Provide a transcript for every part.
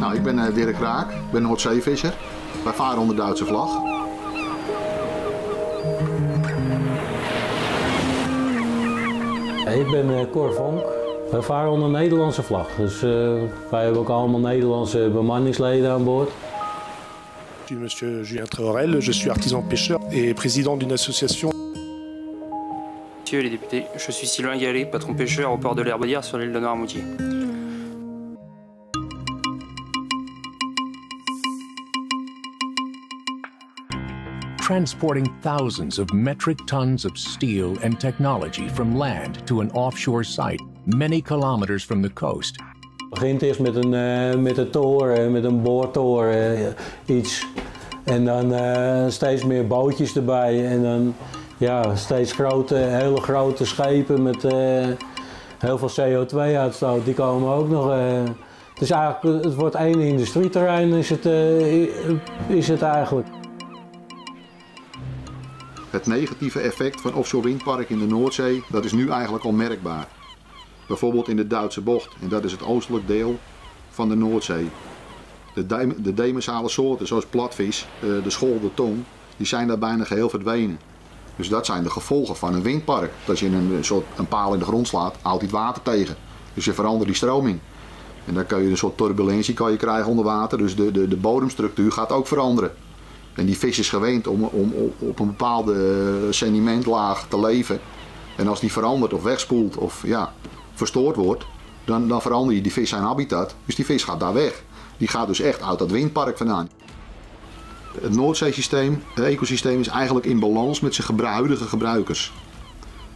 Nou, ik ben uh, Dirk Raak, ik ben Noordzeevisser. Wij varen onder Duitse vlag. Ik ben uh, Cor Vonk. Wij varen onder Nederlandse vlag. Dus uh, wij hebben ook allemaal Nederlandse bemanningsleden aan boord. Je suis monsieur Julien Traorel, je suis artisan pêcheur et président d'une association. Monsieur les députés, je suis Sylvain Gallet, patron pêcheur au port de l'Herbaudière sur l'île de Noirmoutier. Transporting thousands of metric tons of steel and technology from land to an offshore site many kilometers from the coast. Begint eerst met een, uh, met een toren, met een boortoren, uh, iets. En dan uh, steeds meer bootjes erbij. En dan ja, steeds grote, hele grote schepen met heel veel CO2-uitstoot. Die komen ook nog. is eigenlijk, het wordt één industrieterrein is het, is het eigenlijk. Het negatieve effect van offshore windparken in de Noordzee, dat is nu eigenlijk al merkbaar. Bijvoorbeeld in de Duitse bocht, en dat is het oostelijk deel van de Noordzee. De, de demersale soorten zoals platvis, de school, de tong, die zijn daar bijna geheel verdwenen. Dus dat zijn de gevolgen van een windpark. Als je een, soort, een paal in de grond slaat, houdt het water tegen. Dus je verandert die stroming. En dan kan je een soort turbulentie kan je krijgen onder water. Dus de, de, de bodemstructuur gaat ook veranderen. En die vis is gewend om, om, op een bepaalde sedimentlaag te leven. En als die verandert of wegspoelt of ja, verstoord wordt, dan, dan verander je die vis zijn habitat. Dus die vis gaat daar weg. Die gaat dus echt uit dat windpark vandaan. Het Noordzeesysteem, het ecosysteem is eigenlijk in balans met zijn huidige gebruikers.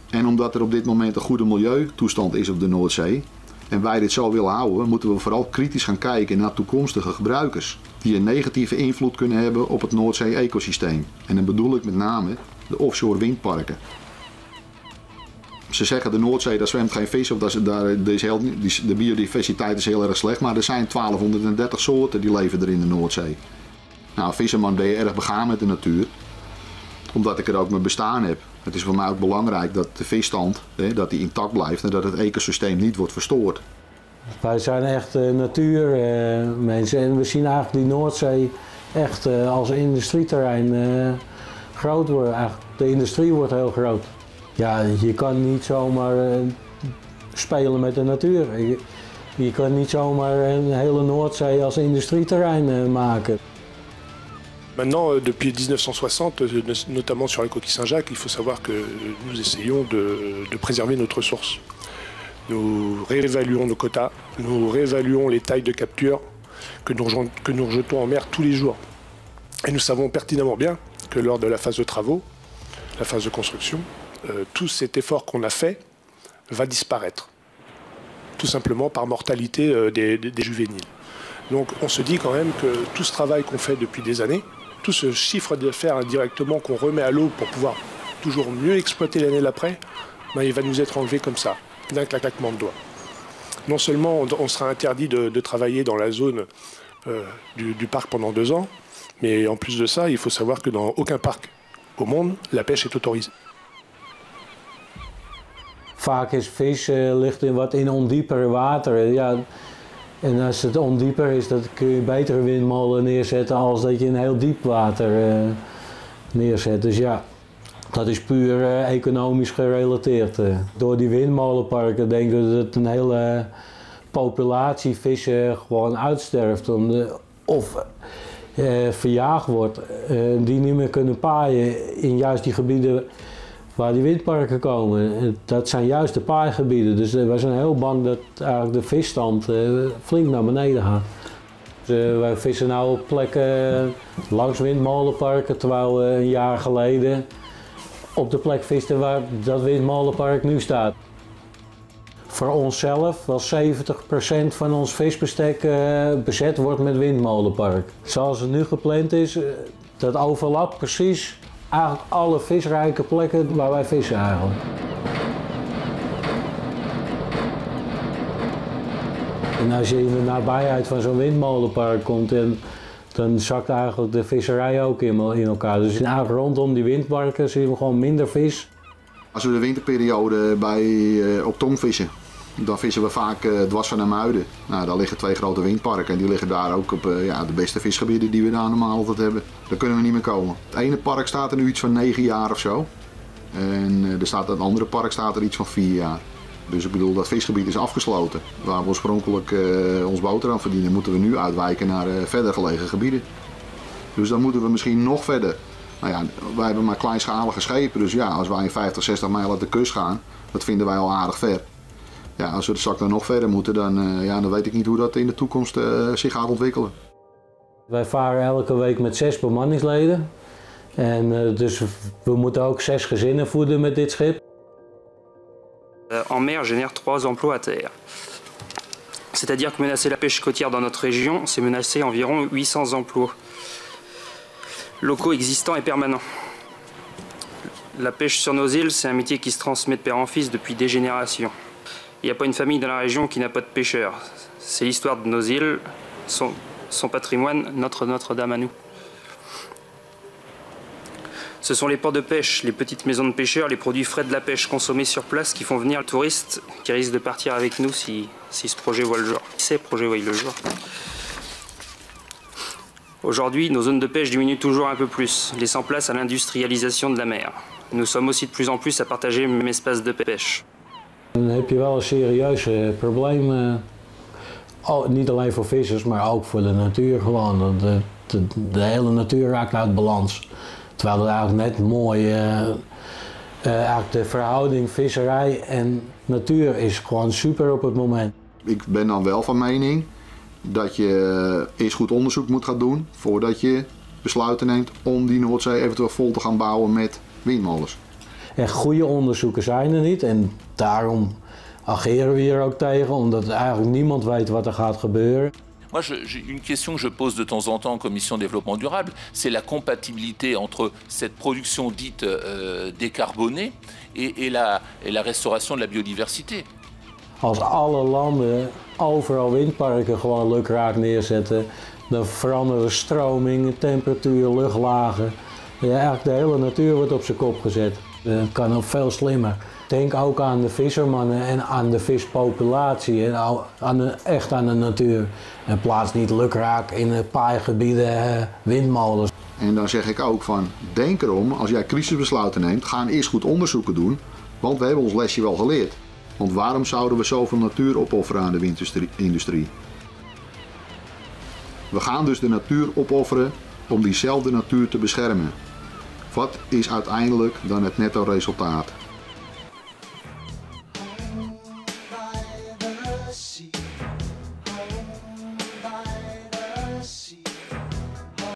En omdat er op dit moment een goede milieutoestand is op de Noordzee, en wij dit zo willen houden, moeten we vooral kritisch gaan kijken naar toekomstige gebruikers. Die een negatieve invloed kunnen hebben op het Noordzee-ecosysteem. En dan bedoel ik met name de offshore windparken. Ze zeggen de Noordzee, daar zwemt geen vis of dat daar, de biodiversiteit is heel erg slecht. Maar er zijn 1230 soorten die leven er in de Noordzee. Nou, visserman ben je erg begaan met de natuur. Omdat ik er ook mijn bestaan heb. Het is voor mij ook belangrijk dat de visstand hè, dat die intact blijft en dat het ecosysteem niet wordt verstoord. Wij zijn echt uh, natuurmensen uh, en we zien eigenlijk die Noordzee echt uh, als industrieterrein groot worden. Eigenlijk, de industrie wordt heel groot. Ja, je kan niet zomaar spelen met de natuur. Je, je, kan niet zomaar een hele Noordzee als industrieterrein maken. Maintenant, euh, depuis 1960, euh, notamment sur les coquilles Saint-Jacques, il faut savoir que nous essayons de, préserver notre ressource. Nous réévaluons nos quotas, nous réévaluons les tailles de capture que nous, rejetons en mer tous les jours. Et nous savons pertinemment bien que lors de la phase de travaux, la phase de construction, euh, tout cet effort qu'on a fait va disparaître. Tout simplement par mortalité euh, des juvéniles. Donc on se dit quand même que tout ce travail qu'on fait depuis des années, tout ce chiffre d'affaires indirectement qu'on remet à l'eau pour pouvoir toujours mieux exploiter l'année d'après, ben, il va nous être enlevé comme ça, d'un claquement de doigts. Non seulement on, sera interdit de, travailler dans la zone euh, du, parc pendant deux ans, mais en plus de ça, il faut savoir que dans aucun parc au monde, la pêche est autorisée. Vaak is ligt in wat in ondieper water. Ja, En als het ondieper is, dan kun je betere windmolen neerzetten als dat je in heel diep water uh, neerzet. Dus ja, dat is puur uh, economisch gerelateerd. Uh. Door die windmolenparken denken we dat een hele populatie vissen gewoon uitsterft. Of verjaagd wordt, die niet meer kunnen paaien in juist die gebieden waar die windparken komen. Dat zijn juist de paaigebieden. Dus uh, wij zijn heel bang dat eigenlijk de visstand uh, flink naar beneden gaat. Dus, uh, wij vissen nu op plekken langs windmolenparken, terwijl we een jaar geleden op de plek visten waar dat windmolenpark nu staat. Voor onszelf wel 70% van ons visbestek bezet wordt met windmolenpark. Zoals het nu gepland is, dat overlapt precies eigenlijk alle visrijke plekken waar wij vissen eigenlijk. En als je in de nabijheid van zo'n windmolenpark komt, en, dan zakt eigenlijk de visserij ook in, in elkaar. Dus eigenlijk rondom die windparken zien we gewoon minder vis. Als we de winterperiode bij, uh, op tongvissen, dan vissen we vaak uh, dwars van de Muiden. Nou, daar liggen twee grote windparken en die liggen daar ook op uh, ja, de beste visgebieden die we daar normaal altijd hebben. Daar kunnen we niet meer komen. Het ene park staat er nu iets van 9 jaar of zo. En uh, er staat, het andere park staat er iets van 4 jaar. Dus ik bedoel, dat visgebied is afgesloten. Waar we oorspronkelijk ons boterham verdienen, moeten we nu uitwijken naar verder gelegen gebieden. Dus dan moeten we misschien nog verder. Nou ja, wij hebben maar kleinschalige schepen, dus ja, als wij 50, 60 mijl uit de kust gaan, dat vinden wij al aardig ver. Ja, als we straks dan nog verder moeten, dan, uh, ja, dan weet ik niet hoe dat in de toekomst uh, zich gaat ontwikkelen. Wij varen elke week met zes bemanningsleden. En uh, dus we moeten ook zes gezinnen voeden met dit schip. En mer génère trois emplois à terre. C'est-à-dire que menacer la pêche côtière dans notre région, c'est menacer environ 800 emplois locaux existants et permanents. La pêche sur nos îles, c'est un métier qui se transmet de père en fils depuis des générations. Il n'y a pas une famille dans la région qui n'a pas de pêcheurs. C'est l'histoire de nos îles, son, patrimoine, notre Notre-Dame à nous. Ce sont les ports de pêche, les petites maisons de pêcheurs, les produits frais de la pêche consommés sur place qui font venir le touriste qui risque de partir avec nous si, ce projet voit le jour. Ces projets voient le jour. Aujourd'hui, nos zones de pêche diminuent toujours un peu plus, laissant place à l'industrialisation de la mer. Nous sommes aussi de plus en plus à partager le même espace de pêche. Dan heb je wel een serieus probleem. Niet alleen voor vissers, maar ook voor de natuur gewoon. De, hele natuur raakt uit balans. Terwijl het eigenlijk net mooi... Uh, eigenlijk de verhouding visserij en natuur is gewoon super op het moment. Ik ben dan wel van mening dat je eerst goed onderzoek moet gaan doen voordat je besluiten neemt om die Noordzee eventueel vol te gaan bouwen met windmolens. Echt goede onderzoeken zijn er niet en daarom ageren we hier ook tegen, omdat eigenlijk niemand weet wat er gaat gebeuren. Moi, je, une question que je pose de temps en temps en commission développement durable, c'est la compatibilité entre cette production dite euh, décarbonée et, et, la, et la restauration de la biodiversité. Als alle landen overal windparken gewoon lukraak neerzetten, dan veranderen stroming, temperatuur, luchtlagen. Ja, eigenlijk de hele natuur wordt op zijn kop gezet. Dat kan ook veel slimmer. Denk ook aan de vissermannen en aan de vispopulatie en aan de, echt aan de natuur. En plaats niet lukraak in de paaigebieden eh, windmolens. En dan zeg ik ook van, denk erom, als jij crisisbesluiten neemt, ga eerst goed onderzoeken doen. Want we hebben ons lesje wel geleerd. Want waarom zouden we zoveel natuur opofferen aan de windindustrie? We gaan dus de natuur opofferen om diezelfde natuur te beschermen. Wat is uiteindelijk dan het netto resultaat?